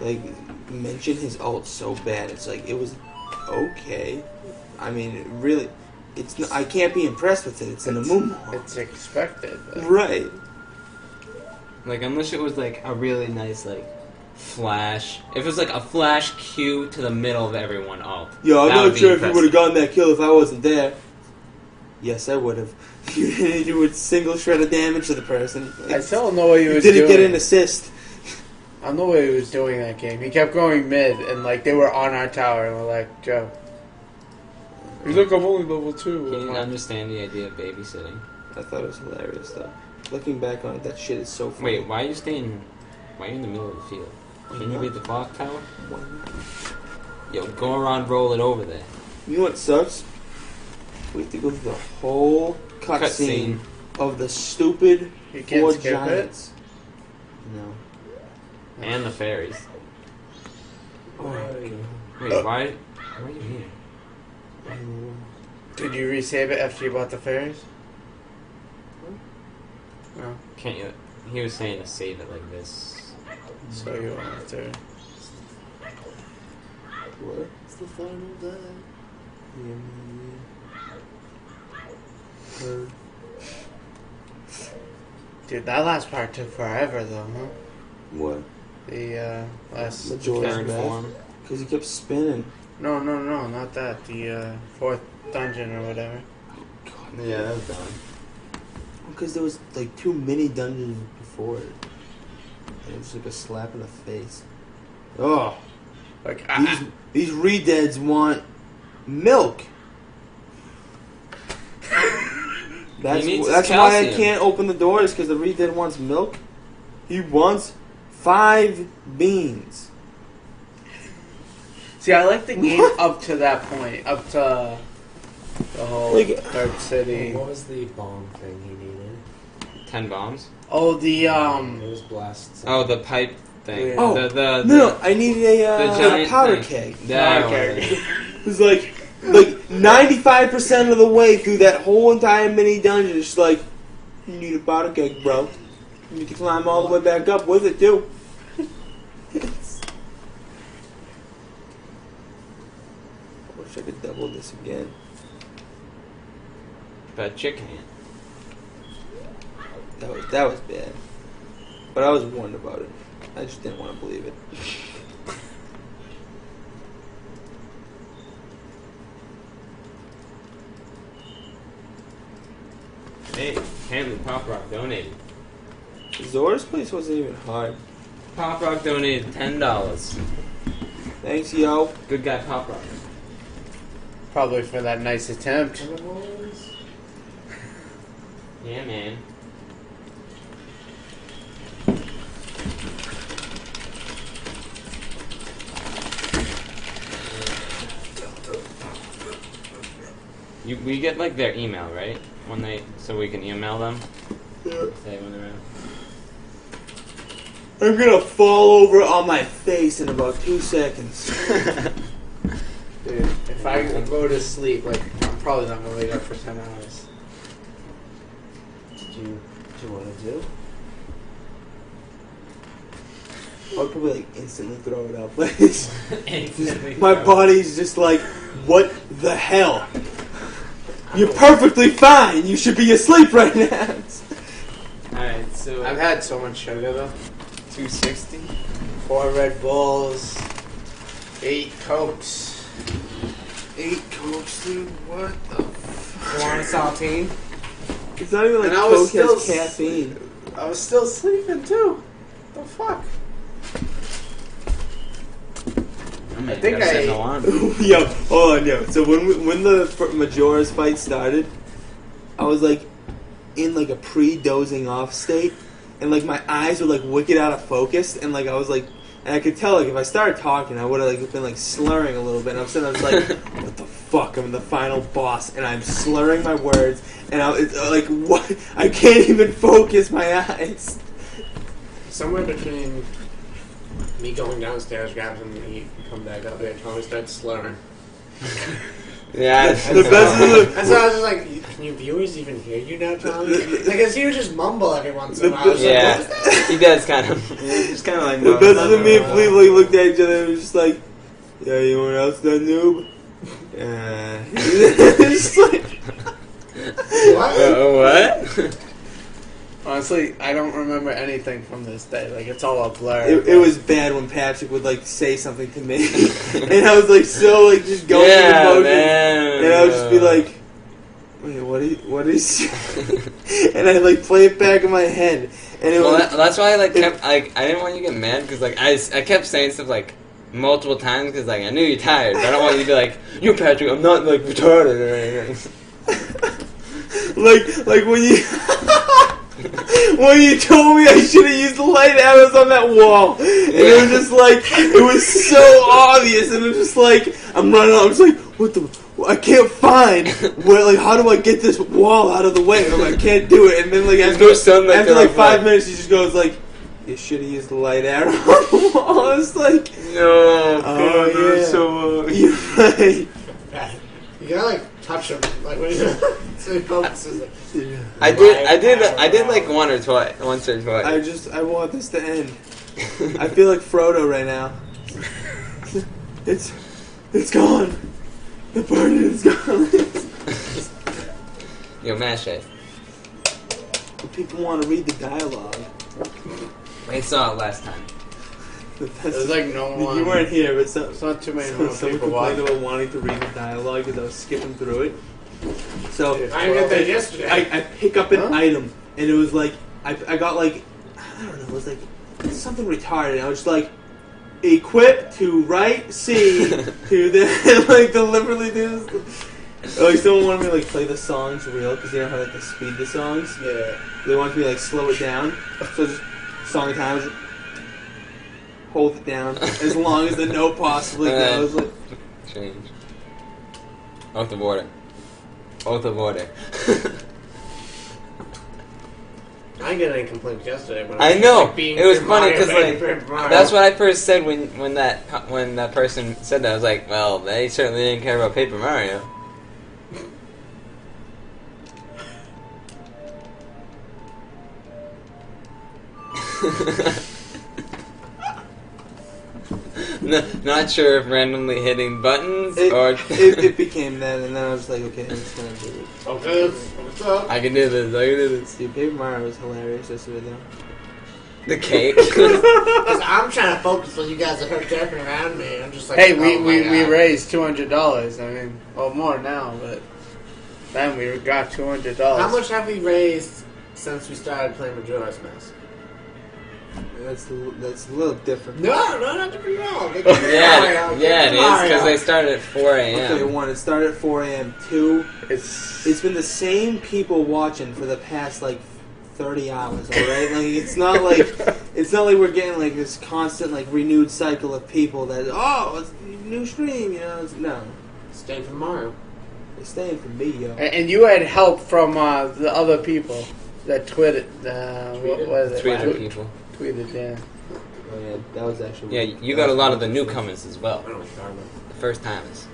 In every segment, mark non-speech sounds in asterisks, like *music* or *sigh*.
like mention his ult so bad. It's like it was okay. I mean, it really, it's I can't be impressed with it. It's in the Amumu. It's expected. but- Right. Like unless it was like a really nice like flash. If it was like a flash cue to the middle of everyone, oh. Yo, I'm not sure if you would have gotten that kill if I wasn't there. Yes, I *laughs* would have. You didn't do a single shred of damage to the person. I still don't know what he You was doing didn't doing. get an assist. I don't know what he was doing that game. He kept going mid, and like they were on our tower, and we're like, Joe. He's like, I'm only level two. Can I'm you understand the idea of babysitting? I thought it was hilarious though. Looking back on it, that shit is so funny. Wait, why are you staying? Why are you in the middle of the field? Can you leave the clock tower? Why not? Yo, go around, roll it over there. You know what sucks? We have to go through the whole Cutscene. cutscene of the stupid You can't four skip giants. No. And the fairies. Oh. Wait, why? Why are you here? Did you resave it after you bought the fairies? No. Can't you? He was saying to save it like this. So you wanted to. What? It's the final day. Yeah, yeah. Dude, that last part took forever though, huh? What? The uh, last. Majora's Third Mask? form. Because he kept spinning. No, no, no, not that. The uh, fourth dungeon or whatever. Yeah, that was done. Because there was like two mini dungeons before it. And it was like a slap in the face. Oh, Like, these, ah, these redeads want milk. *laughs* That's, needs his that's why I calcium. can't open the doors because the redead wants milk. He wants five beans. see, I like the game What? up to that point, up to the whole Like- third city. What was the bomb thing he needed? Ten bombs. Oh, the um. It was blast. Oh, the pipe thing. Yeah. Oh, the, the, No, no, I needed a, the uh, giant powder thing. keg. That Powder keg. *laughs* It was like like ninety five percent of the way through that whole entire mini dungeon. It's like you need a powder keg, bro. You need to climb all the way back up with it too. It's- I wish I could double this again. But chicken hand. That was that was bad. But I was warned about it. I just didn't want to believe it. *laughs* Hey, Hanley Pop Rock donated. Zora's place wasn't even hard. Pop Rock donated ten dollars. Thanks, yo. Good guy, Pop Rock. Probably for that nice attempt. *laughs* Yeah, man. You, we get like their email, right? When they, so we can email them. Say when they're out. I'm gonna fall over on my face in about two seconds. *laughs* Dude, if I go to sleep, like, I'm probably not gonna wake up for 10 hours. Did you, did you want to do? I'll probably like instantly throw it up. Like, *laughs* it's- my body's just like, what the hell? You're perfectly fine. You should be asleep right now. Alright, so I've had so much sugar though. 260. Four Red Bulls, eight Cokes. Eight cokes, dude. What the? You want a saltine? It's not even like And I was coke has still- caffeine. I was still sleeping too. The fuck? I think gotta set I- no alarm. *laughs* yo, hold on, yo. So when we, when the fir- Majora's fight started, I was like in like a pre-dozing off state, and like my eyes were like wicked out of focus, and like I was like, and I could tell like if I started talking, I would have like been like slurring a little bit. And I'm sitting, I was like, *laughs* what the fuck? I'm the final boss, and I'm slurring my words, and I it's uh, like what? I can't even focus my eyes. Somewhere between me going downstairs, grabbing something to eat, and come back up there, Tommy starts slurring. *laughs* Yeah. The *laughs* best is the- That's why I was just like, can you viewers even hear you now, Tommy? Because he would just mumble every once in a while. I was like, Yeah. what he does kind of. He's kind of like. The no, best no, is me and no. Flea looked at each other and was just like, "Yeah, anyone else that noob?" Yeah. *laughs* *laughs* It's like, What? Uh, what? Honestly, I don't remember anything from this day. Like it's all a blur. it, it was bad when Patrick would like say something to me, *laughs* and I was like so like just going through yeah, the motions, man. and I would just be like, "Wait, what? Is, what is?" *laughs* and I like play it back in my head, and it Well, was that, that's why I like kept like I didn't want you to get mad because like I I kept saying stuff like multiple times because like I knew you're tired. But I don't want you to be like you Patrick. I'm not like retarded or anything. *laughs* like like when you when you told me I should have used the light arrows on that wall, and it was just like it was so obvious, and it was just like I'm running. I'm just like, what the. I can't find where, like, how do I get this wall out of the way? I'm like, I can't do it. And then, like, There's after, no sunlight after there, like five like- minutes, he just goes like, "You should have used the light arrow on. I was *laughs* like, No, Oh, God, yeah. so uh, *laughs* "You're right." You gotta like touch him, like when he's *laughs* so he focuses. Like, I did I did I did like one or twice, once or twice. I just, I want this to end. I feel like Frodo right now. *laughs* It's, it's gone. The burden is gone. *laughs* Yo, mash it. People want to read the dialogue. I saw it last time. There's like no one. you weren't here, but some, It's not too many so, more someone people complained watching. about wanting to read the dialogue because I was skipping through it. So I didn't get that yesterday. I, I pick up an Huh? item, and it was like I, I got like I don't know, it was like something retarded. I was just like equip to right C *laughs* to the *laughs* like deliberately do this. Like someone wanted me to like play the songs real because they don't have like to speed the songs. yeah. They wanted me to like slow it down, so just song time. Just hold it down as long as the note possibly *laughs* goes. Like, Change. Oath of order. Oath of order. *laughs* I didn't get any complaints yesterday. When I was, know. Like, being It was funny because like, That's what I first said when when that when that person said that. I was like, well, they certainly didn't care about Paper Mario. *laughs* N- not sure if randomly hitting buttons it, or *laughs* it, it became that, and then I was like, okay, I'm just gonna do it. Okay, what's up? I can do this. I can do this. Dude, Paper Mario was hilarious this video. The cake. *laughs* Because *laughs* I'm trying to focus on you guys that are jumping around me. I'm just like, Hey, oh we, oh my we, we raised two hundred dollars. I mean, well more now, but then we got two hundred dollars. How much have we raised since we started playing Majora's Mask? That's a, that's a little different. No, no, not different at all. Yeah, yeah, it look at is because they started at 4 a.m. Okay, one, it started at 4 a.m. Two, It's it's been the same people watching for the past like 30 hours. All right, like it's not *laughs* like it's not like we're getting like this constant like renewed cycle of people that oh it's a new stream, you know? It's, no, Stay for Mario. it's staying for me, yo. and, and you had help from uh, the other people that tweeted. Uh, what was it? Twitter Tw- people. Tweeted, yeah. Oh yeah, that was actually Yeah, you got a lot of the newcomers as well. don't know what you're talking about. The first timers.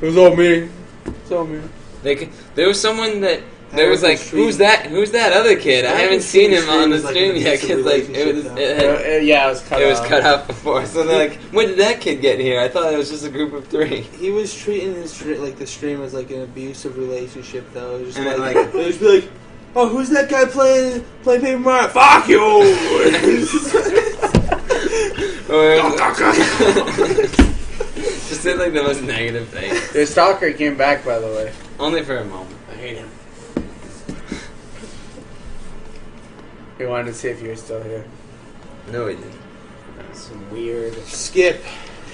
It was all me. It's all me. They c- there was someone that That there was was like, who's that? Who's that other kid? I haven't seen him on the stream yet because like it was it, had, uh, yeah, it was cut it was off. cut out before. So they're like, when did that kid get here? I thought it was just a group of three. He was treating his like the stream as like an abusive relationship, though. It was just And like, like- *laughs* it would be like, "Oh, who's that guy playing playing Paper Mario? Fuck you!" *laughs* just said like the most negative thing. The stalker came back, by the way. Only for a moment. I hate him. We wanted to see if you were still here. No, it didn't. Some weird Skip,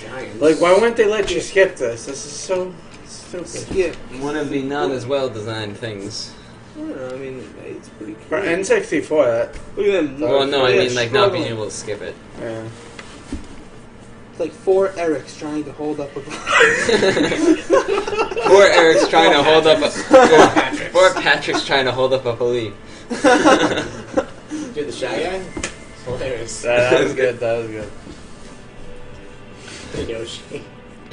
giants. Like, why wouldn't they let you skip this? This is so stupid. skip. One of the not as well designed things. I. I mean, it's pretty. For N64, that. Look at them. Well, no, I mean like not being able to skip it. Yeah. It's like four Erics trying to hold up a. *laughs* Poor Eric's trying to hold up a. Poor, Patrick's. poor Patrick's trying to hold up a belief. Dude, the Shy Guy? It's hilarious. That, that was good. That was good. *laughs* Yoshi. *laughs*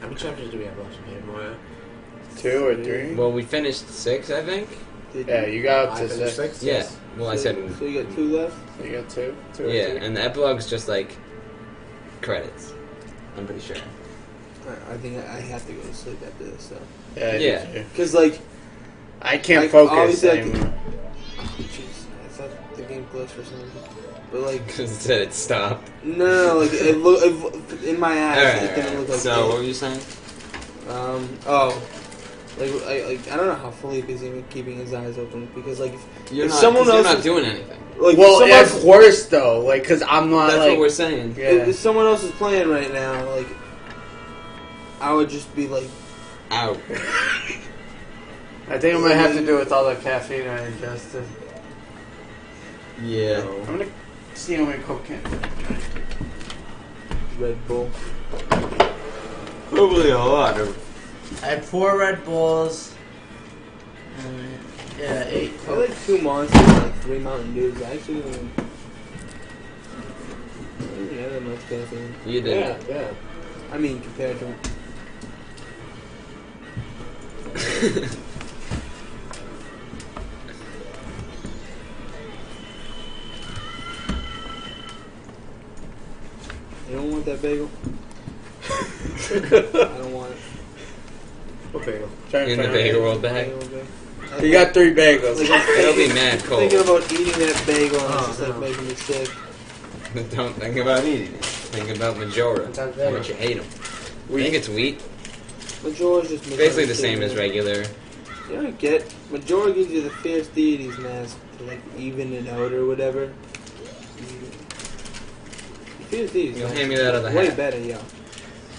How many chapters do we have left in Game Boy? Two or three? Well, we finished six, I think. Did Yeah, you got up I to finished six. six. Yeah. Well, I said So you got two left. You got two? Two or yeah, three? and the epilogue's just like credits. I'm pretty sure. I, I think I have to go to sleep after this. So, Yeah. I Yeah. too. because like, I can't Like, focus obviously I could- anymore. oh, jeez, I thought the game glitched for some reason. But like, Because *laughs* it said it stopped. no, no, no like it look it, in my eyes, Alright, it didn't look like. so it. what were you saying? Um. Oh. Like I, like I don't know how Philippe is even keeping his eyes open because like if, You're If not. someone 'cause else you're not is- doing anything. like Well, if it's else, worse though, like, cause I'm not That's like. what we're saying. yeah. if, if someone else is playing right now, like I would just be like, Out. *laughs* I think I'm gonna have to do with all the caffeine I ingested. Yeah. I'm gonna see how many cocaine. Red Bull. Probably a lot of. I had four Red Bulls. And, yeah, eight. I like two monsters and like three Mountain Dews. I actually didn't I didn't have that much caffeine. You did. Yeah, yeah. I mean, compared to *laughs* you don't want that bagel. *laughs* I don't want it. What bagel? Trying to In the bagel it. roll bag. Bagel, bagel. You got three bagels. It'll be thinking- mad Thinking about eating that bagel and it's Oh, just like no. making me sick. *laughs* Don't think about eating it. Think about Majora. What time's How much you hate them. I think it's wheat. Majora's just making Basically the same as regular. You don't get Majora gives you the fierce Deity's mask to like even it out or whatever. The fierce Deity's. You'll mask hand me that other Way hat. better, yo.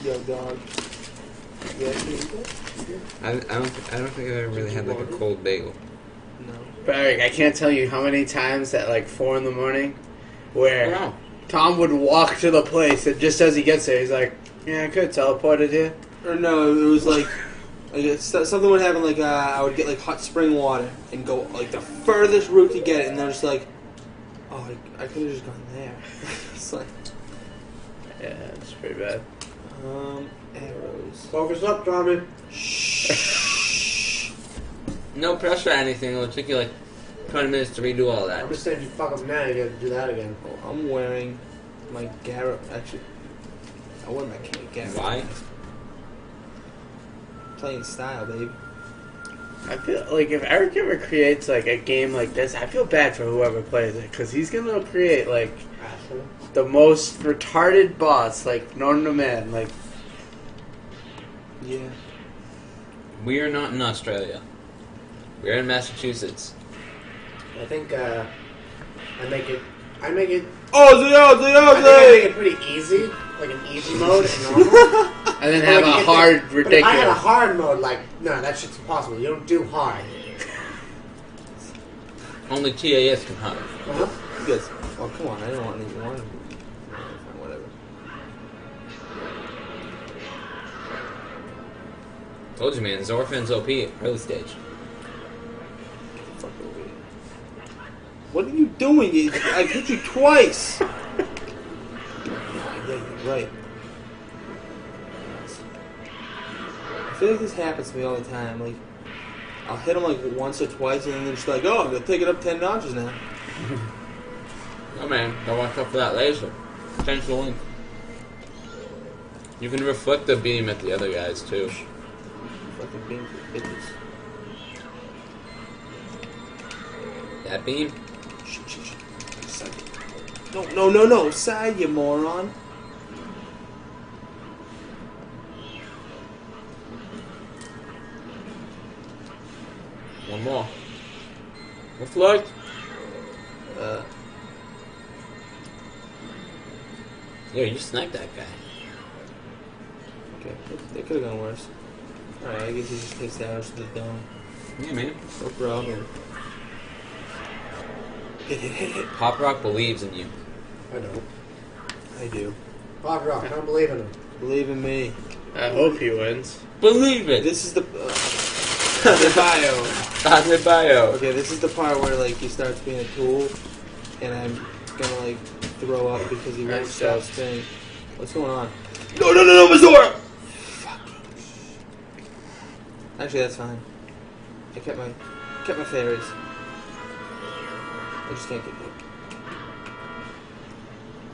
Yo, dog. You guys need that? I, I don't. I don't think I've ever really had like a cold bagel. No. Barry, I can't tell you how many times at like four in the morning where No. Tom would walk to the place and just as he gets there, he's like, "Yeah, I could have teleported here." Or no, it was like. Like it's, something would happen. Like uh, I would get like hot spring water and go like the furthest route to get it, and they're just like, "Oh, I, I could have just gone there." *laughs* it's like, Yeah, it's pretty bad. Um, arrows. Focus up, Tommy. Shh. No pressure or anything. It'll take you like 20 minutes to redo all that. I'm just saying, if you fuck up now, you gotta do that again. Oh, I'm wearing my Garrett. Actually, I wear my Garrett. Why? Playing style, baby. I feel like if Eric ever creates like a game like this, I feel bad for whoever plays it because he's gonna create like Asshole. the most retarded boss, like known to man. Like, Yeah. We are not in Australia. We're in Massachusetts. I think uh, I make it. I make it. Ozzy, Ozzy, I think I make it pretty easy, like an easy mode and normal. *laughs* and then have like, a if hard, it- But if I had a hard mode, like no, that shit's impossible. You don't do hard. Only TAS can hide. Uh-huh. You guys, oh come on, I don't want any one. Whatever. Told you, man. Zorfin's OP early stage. Fuck over here. What are you doing? I hit you twice. *laughs* right. I feel like this happens to me all the time. Like, I'll hit them like once or twice, and then they're just like, "Oh, I'm gonna take it up ten notches now." *laughs* Oh man, don't watch out for that laser. Change the link. You can reflect the beam at the other guys too. Fucking being bitches. That beam? Shh, shh. Side. No, no, no, no, side, you moron. One more. Reflect. Uh, Yeah, you sniped that guy. okay, they could have gone worse. Alright, I guess he just takes the arrows to the dome. Yeah, man. No problem. Hit, hit, hit, hit. Pop Rock believes in you. I don't. I do. Pop Rock, I don't believe in him. Believe in me. I hope he wins. Believe it. This is the uh, the bio. That's the bio. Okay, this is the part where like he starts being a tool, and I'm gonna like throw up because he won't Nice stop job. spinning. What's going on? No, no, no, no, Majora! Fucking Actually, that's fine. I kept my kept my fairies. I just can't get good.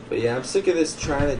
But yeah, I'm sick of this trying to